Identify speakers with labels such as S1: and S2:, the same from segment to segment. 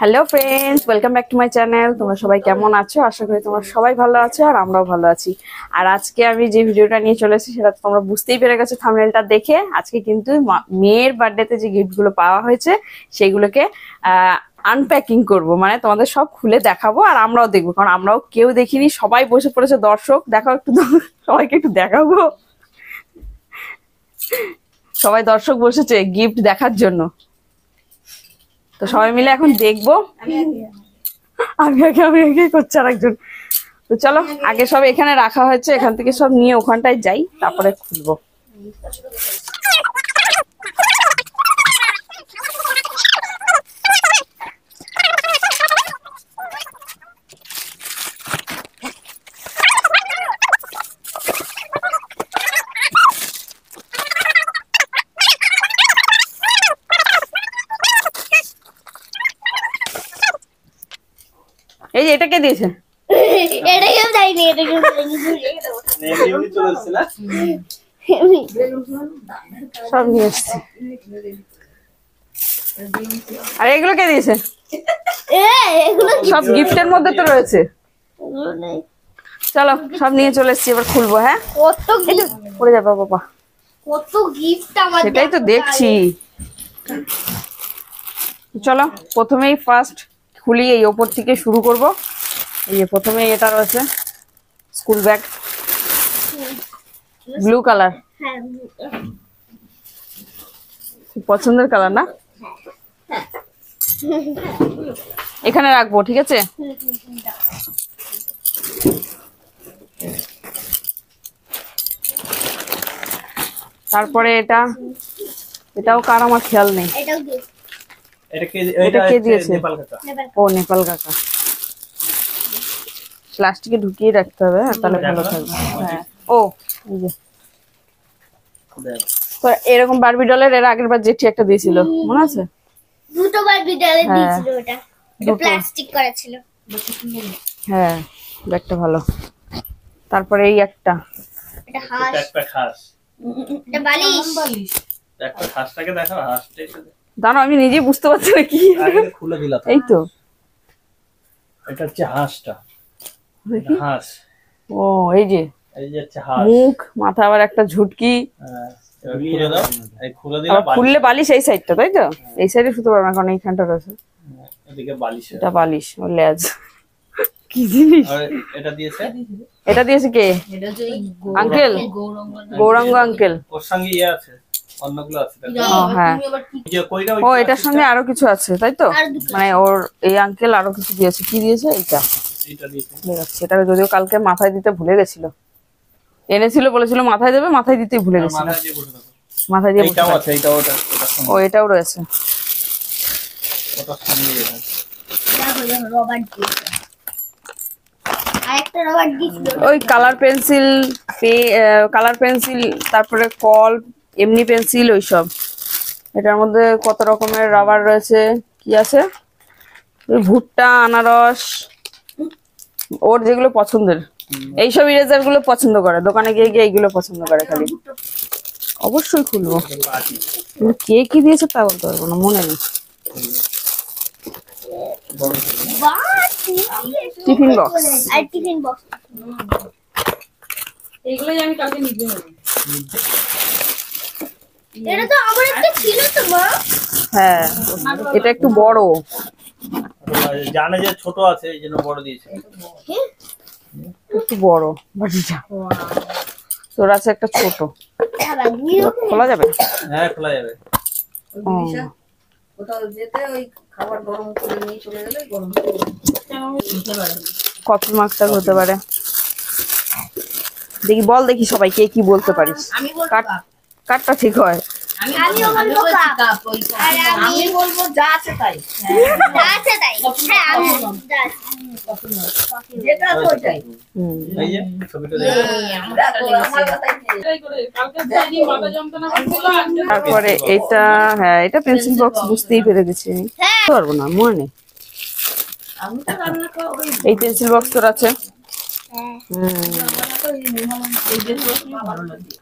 S1: Hello friends welcome back to my channel তোমরা সবাই কেমন আছো? আশা করি তোমরা সবাই ভালো আছো আর আমরাও ভালো আছি। আর আজকে আমি যে ভিডিওটা নিয়ে চলে এসেছি, সেটা তোমরা বুঝতেই পেরে গেছো থামনেলটা দেখে। আজকে কিন্তু মেয়ের বার্থডেতে যে গিফটগুলো পাওয়া হয়েছে, সেগুলোকে আনপ্যাকিং করব। মানে তোমাদের সব খুলে দেখাবো আর আমরাও দেখব। কারণ আমরাও কেউ দেখিনি, সবাই বসে পড়েছে দর্শক। দেখাও একটু সবাইকে একটু দেখাবো। সবাই দর্শক বসেছে গিফট দেখার জন্য। তো সবাই মিলে এখন দেখব। আমি আগে আমি আগে করছে আরেকজন। তো চলো, আগে সব এখানে রাখা হয়েছে, এখান থেকে সব নিয়ে ওখানটায় যাই, তারপরে খুলবো এই যে এটা কে দিয়েছে
S2: এটা কেউ দেয়নি এটা কেউ দেয়নি
S3: এমনি এমনি চলে এসছে না
S1: সব নিয়ে এসছে। আর এগুলো কে দিয়েছে? সব গিফটের মধ্যে তো রয়েছে। চলো সব নিয়ে চলে এসছি এবার খুলবো হ্যাঁ?
S2: কত
S1: পড়ে যাব বাবা।
S2: কত গিফট আমার
S1: সেটাই তো দেখছি। চলো প্রথমেই ফার্স্ট খুলি এই ওপর থেকে শুরু করব। এই যে প্রথমে এটা রয়েছে স্কুল ব্যাগ। ব্লু কালার
S2: হ্যাঁ
S1: খুব পছন্দের কালার না? এখানে রাখব ঠিক আছে? তারপরে এটা এটাও কার আমার খেয়াল নেই।
S3: এটা কে
S1: এটা
S3: এটা
S1: কে দিয়েছে?
S3: নেপাল কাকা।
S1: ও নেপাল কাকা। প্লাস্টিকে ঢুকিয়ে রাখতে হবে হ্যাঁ, তাহলে ভালো থাকবে। হ্যাঁ। ও এই যে। এরকম বারবি ডলের এর আগের বার জেঠি একটা দিয়েছিল মনে আছে?
S2: দুটো বার বিদ্যালয়ে
S1: হ্যাঁ।
S2: দিয়েছিল ওটা। প্লাস্টিক করা ছিল।
S1: হ্যাঁ ব্যাগটা ভালো। তারপরে এই একটা।
S2: এটা হাঁস।
S3: একটা
S2: এটা বালিশ।
S3: একটা দেখো হাঁসটা।
S1: দাঁড়াও আমি নিজেই বুঝতে পারছি না কি।
S3: খুলে দিলা
S1: এই তো।
S3: এটা হচ্ছে হাঁসটা। হাঁস।
S1: ও এই যে।
S3: এই যে হচ্ছে হাঁস।
S1: মুখ মাথা আবার একটা ঝুটকি।
S3: হ্যাঁ,
S1: আবার খুললে বালিশ এই সাইডটা তাই তো? এই সাইডে শুতে পারবে না কারণ এইখানটা রয়েছে।
S3: এদিকে বালিশ।
S1: এটা বালিশ ও লেজ। কি জিনিস?
S3: এটা দিয়েছে?
S1: এটা দিয়েছে কে? আঙ্কেল। গৌরাঙ্গ আঙ্কেল।
S3: ওর সঙ্গে ইয়ে আছে।
S1: ও হ্যাঁ। ও এটার সঙ্গে আরও কিছু আছে তাই তো? মানে ওর এই আঙ্কেল আরও কিছু দিয়েছে। কি দিয়েছে? এইটা। এটা যদিও কালকে মাথায় দিতে ভুলে গেছিল। এনেছিল বলেছিল মাথায় দেবে মাথায় দিতেই ভুলে গেছিল।
S3: মাথায় দিয়ে
S1: ও এটাও রয়েছে। ওই কালার পেন্সিল কালার পেন্সিল তারপরে কল এমনি পেন্সিল ওইসব। এটার মধ্যে কত রকমের রাবার রয়েছে? কি আছে? ভুট্টা আনারস ওর যেগুলো পছন্দের। এইসব ইরেজারগুলো পছন্দ করে। দোকানে গিয়ে গিয়ে এইগুলো পছন্দ করে খালি। অবশ্যই খুলবো। কে কি দিয়েছে তা বলতে পারব না মনে নেই। Tiffin box.
S2: আর টিফিন বক্স।
S4: এগুলোই আমি কালকে নিতে হবে
S2: এটা তো আমার একটা ছিল তো মা।
S1: হ্যাঁ এটা একটু বড়।
S3: জানে যে ছোট আছে এই জন্য বড় দিয়েছে।
S1: একটু বড় বাটিটা তোর আছে একটা ছোট। খোলা যাবে?
S3: হ্যাঁ খোলা যাবে।
S1: ও,
S4: কোথাও যেতে ওই খাবার গরম করে নিয়ে চলে গেলে গরম করে নিতে পারবে
S1: কফি মার্কটার হতে পারে? দেখি বল দেখি সবাই কে কি বলতে পারিস।
S4: আমি।
S1: কাটটা ঠিক হয়।
S4: আমি বলবো- আমি
S2: বলব
S4: বলছি
S2: কাপ।
S4: কাপ, ওই কাপ।
S2: আর আমি-
S4: আমি বলব যা আছে তাই।
S2: যা আছে তাই। হ্যাঁ আমি যা
S4: যেটা ওইটাই।
S3: এই যে ছবিটা দেখো।
S4: আমরা তো আমার কথাই
S1: তারপরে এটা হ্যাঁ এটা পেন্সিল বক্স বুঝতেই পেরে গেছি আমি।
S2: হ্যাঁ।
S1: বুঝতে পারব না মনে নেই।
S4: আমি তো রান্না করা ওই
S1: এই পেন্সিল বক্স তোর আছে?
S2: হ্যাঁ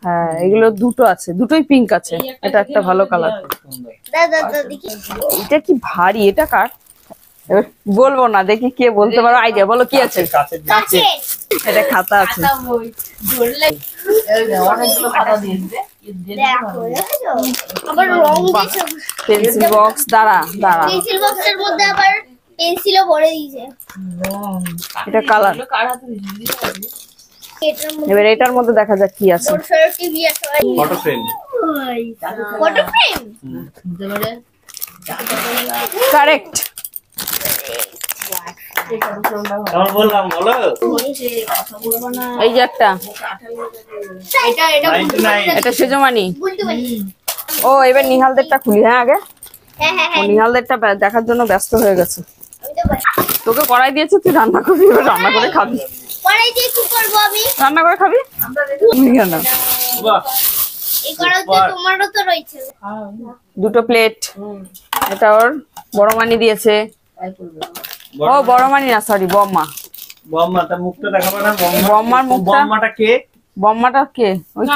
S1: হ্যাঁ এগুলো দুটো আছে দুটোই পিঙ্ক আছে। এটা একটা ভালো কালার এটা কি ভারী এটা কার? বলব না দেখি কে বলতে পারো আইডিয়া বলো কি আছে? এটা খাতা আছে। পেন্সিল বক্স দাঁড়া দাঁড়া।
S2: পেন্সিল বক্সের মধ্যে আবার পেন্সিলও ভরে দিয়েছে।
S1: এটা কালার এবার এটার মধ্যে দেখা যাক কি আছে।
S3: Photo frame
S2: photo frame
S1: correct
S3: কেমন বললাম বলো?
S1: এই যে একটা।
S2: এটা
S1: সেজমানি। ও এবার নিহালদেরটা খুলি। হ্যাঁ আগে?
S2: হ্যাঁ হ্যাঁ
S1: নিহালদেরটা দেখার জন্য ব্যস্ত হয়ে গেছে। তোকে করাই দিয়েছে তুই রান্না করবি এবার রান্না করে খাবি।
S2: কড়াই দিয়ে কি করব আমি?
S1: রান্না করে খাবি?
S3: বাহ
S2: এই কড়াই তোমারও তো রয়েছে।
S1: দুটো প্লেট এটা ওর বড় মানি দিয়েছে। ও বড় মানি না সরি বম্মা।
S3: বম্মা তার মুখটা দেখাবো না
S1: বম্মার মুখটা?
S3: বম্মাটা কে?
S1: বম্মাটা কে? ওই তো।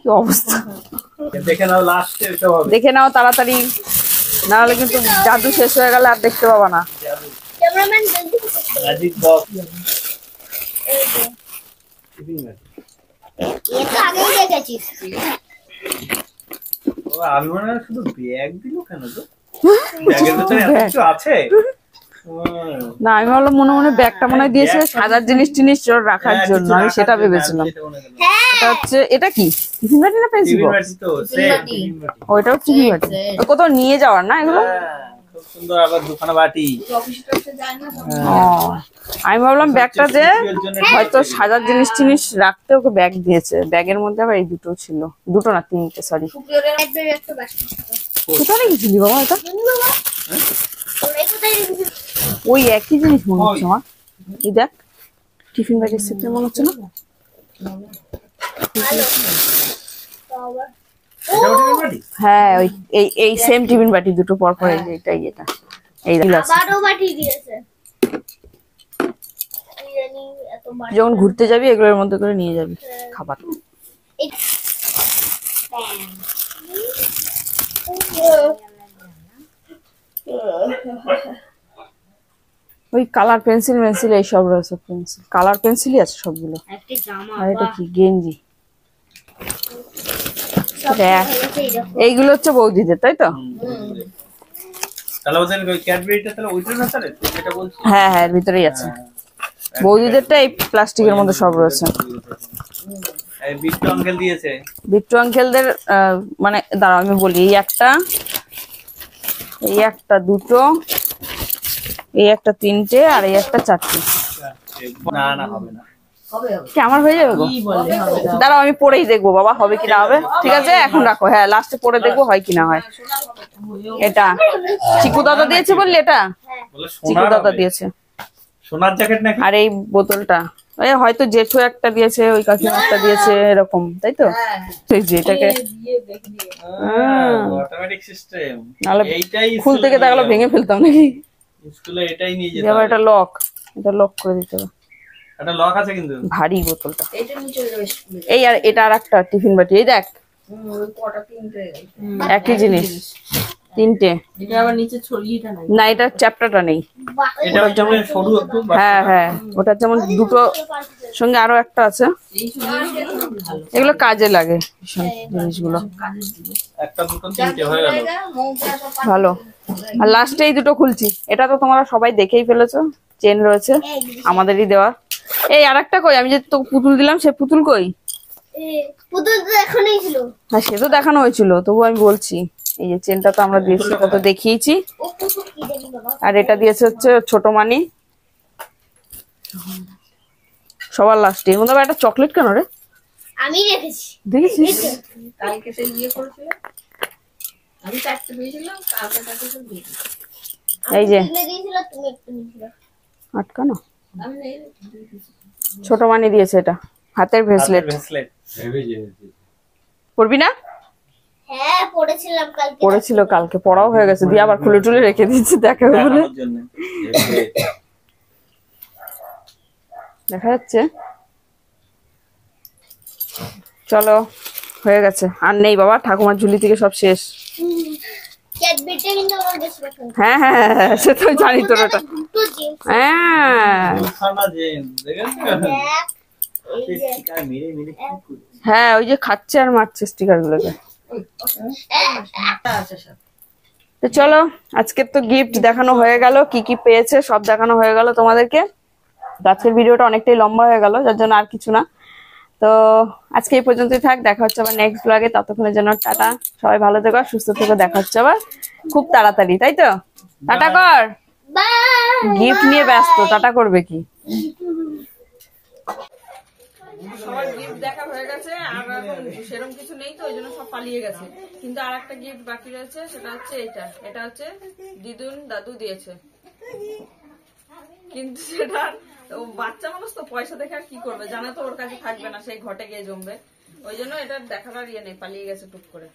S1: কি অবস্থা?
S3: দেখে নাও লাস্টে
S1: দেখে নাও তাড়াতাড়ি। না হলে কিন্তু জাদু শেষ হয়ে গেলে আর দেখতে পাবা না।
S3: মনে হয় শুধু ব্যাগ দিল কেন তো ব্যাগের ভিতরে এত কিছু আছে।
S1: না আমি ভাবলাম মনে মনে ব্যাগটা মনে হয় দিয়েছে সাজার জিনিস টিনিস রাখার
S3: হ্যাঁ,
S1: জন্য আমি সেটা ভেবেছিলাম।
S2: হ্যাঁ।
S1: এটা হচ্ছে এটা কি? টিফিন বাটি না পেন্সিল বক্স
S3: বাটি। টিফিন বাটি।
S1: কোথাও নিয়ে যাওয়ার না এগুলো?
S3: হ্যাঁ, সুন্দর আবার দুখানা বাটি।
S4: অফিস টফিসে যায় না তো?
S1: ও আমি ভাবলাম ব্যাগটা যে হয়তো সাজার জিনিস টিনিস রাখতে ওকে ব্যাগ দিয়েছে। ব্যাগের মধ্যে আবার এই দুটো ছিল। দুটো না তিনটে সরি কোথায় রেখেছিলি বাবা এটা? ওই একই জিনিস মনে হচ্ছে আমার। এই দেখ টিফিন ব্যাগের সেটে মনে হচ্ছে না? হ্যাঁ ওই এই এই সেম টিফিন বাটি দুটো পর পর এই যে এটা এই।
S2: বাটি দিয়েছে।
S1: যখন ঘুরতে যাবি এগুলোর মধ্যে করে নিয়ে যাবি খাবার।
S2: এই-
S1: ওই কালার পেন্সিল পেন্সিল এইসব রয়েছে পেন্সিল কালার পেন্সিলই আছে সবগুলো।
S2: একটা জামা
S1: আর এটা কি গেঞ্জি।
S2: হয়ে।
S1: এইগুলো হচ্ছে বৌদিদের তাই তো? হ্যাঁ হ্যাঁ ভিতরেই আছে। বৌদিদেরটা এই প্লাস্টিকের মধ্যে সব রয়েছে।
S3: এই বিট্টু আঙ্কেল দিয়েছে।
S1: বিট্টু আঙ্কেলদের আহ, মানে দাঁড়াও আমি বলি এই একটা এই একটা দুটো এই একটা তিনটে আর এই একটা চারটে।
S3: না না হবে না।
S1: কি আমার হয়ে যাবে? দাঁড়াও আমি পড়েই দেখব বাবা হবে কি না হবে? ঠিক আছে এখন রাখো হ্যাঁ লাস্টে পড়ে দেখব হয় কি না হয়। এটা। চিকু দাদা দিয়েছে বললি এটা? চিকু দাদা দিয়েছে।
S3: সোনার জ্যাকেট নাকি?
S1: আর এই বোতলটা। হয়তো জেঠু একটা দিয়েছে ওই কাকিমা একটা দিয়েছে এরকম তাই তো? যেটাকে
S3: নিয়ে
S1: দেখাল ভেঙে ফেলতাম নাকি?
S3: স্কুলে এটাই নিয়ে যেতে হবে।
S1: এটা লক এটা লক করে দিতে হবে।
S3: একটা লক আছে কিন্তু।
S1: ভারী বোতলটা।
S4: এটা স্কুলে।
S1: এই আর এটা আর একটা টিফিন বাটি এই দেখ।
S4: ওই কটা তিনটে।
S1: একই জিনিস। তিনটে।
S4: এটা আবার নিচে ছড়িয়েটা নাই।
S1: না এটা চ্যাপ্টারটা নেই।
S3: এটা যেমন সরু একটু
S1: হ্যাঁ হ্যাঁ। ওটার যেমন দুটো সঙ্গে আরও একটা আছে। এগুলো কাজে লাগে ভীষণ জিনিসগুলো।
S3: একটা দুটো তিনটে হয়ে গেল।
S1: ভালো। আর লাস্টে এই দুটো খুলছি। এটা তো তোমরা সবাই দেখেই ফেলেছো। চেন রয়েছে। আমাদেরই দেওয়া। এই আর একটা কই? আমি যে তো পুতুল দিলাম সে পুতুল কই?
S2: এ, পুতুল তো এখনই ছিল।
S1: হ্যাঁ সে তো দেখানো হয়েছিল তবু আমি বলছি। এই যে চেনটা তো আমরা দিয়েছি সেটা তো দেখিয়েছি। আর এটা দিয়েছে হচ্ছে ছোট মানি। সবার লাস্টে এর মধ্যে একটা চকলেট কেন রে?
S2: আমি রেখেছি।
S1: দেখেছিস?
S4: কালকে সে ইয়ে করেছিল। আমি চারটে কালকে তাকে সব দিয়ে দিয়েছি।
S1: এই যে।
S2: কিনে দিয়েছিল তুমি একটু নিয়েছিল।
S1: আটকানো?
S4: আমি নেই
S1: ছোট মানি দিয়েছে এটা হাতের ব্রেসলেট
S3: ব্রেসলেট
S1: পরবি না?
S2: হ্যাঁ পড়েছিলাম
S1: পড়েছিল কালকে পড়াও হয়ে গেছে দিয়ে আবার খুলে টুলে রেখে দিয়েছি দেখা বলে দেখা যাচ্ছে। চলো হয়ে গেছে। আর নেই বাবা ঠাকুমার ঝুলি থেকে সব শেষ
S2: ক্যাডবেটে কিন্তু আমার বেশি
S1: হ্যাঁ হ্যাঁ হ্যাঁ, হ্যাঁ, সে তো জানি তোর ওটা।
S2: দুটো
S1: হ্যাঁ। হ্যাঁ ওই যে খাচ্ছে আর মারছে স্টিকার গুলোকে তো চলো আজকে তো গিফট দেখানো হয়ে গেল কি কি পেয়েছে সব দেখানো হয়ে গেল তোমাদেরকে। আজকের ভিডিওটা অনেকটাই লম্বা হয়ে গেল যার জন্য আর কিছু না। তো আজকে এই পর্যন্তই থাক দেখা হচ্ছে আবার নেক্সট ব্লগে ততক্ষণের জন্য টাটা। সবাই ভালো থেকো সুস্থ থেকো দেখা হচ্ছে আবার খুব তাড়াতাড়ি তাই তো? টাটা কর। গিফট নিয়ে ব্যস্ত টাটা করবে কি? সবার গিফট দেখা হয়ে গেছে আর এখন সেরকম কিছু নেই তো ওই জন্য সব পালিয়ে গেছে। কিন্তু আর একটা গিফট বাকি রয়েছে সেটা হচ্ছে এটা। এটা হচ্ছে দিদুন দাদু দিয়েছে। কিন্তু সেটা ও বাচ্চা মানুষ তো পয়সা দেখে আর কি করবে? জানে তো ওর কাছে থাকবে না, সেই ঘটে গিয়ে জমবে। ওই জন্য এটা দেখার ইয়ে নেই, পালিয়ে গেছে টুক করে।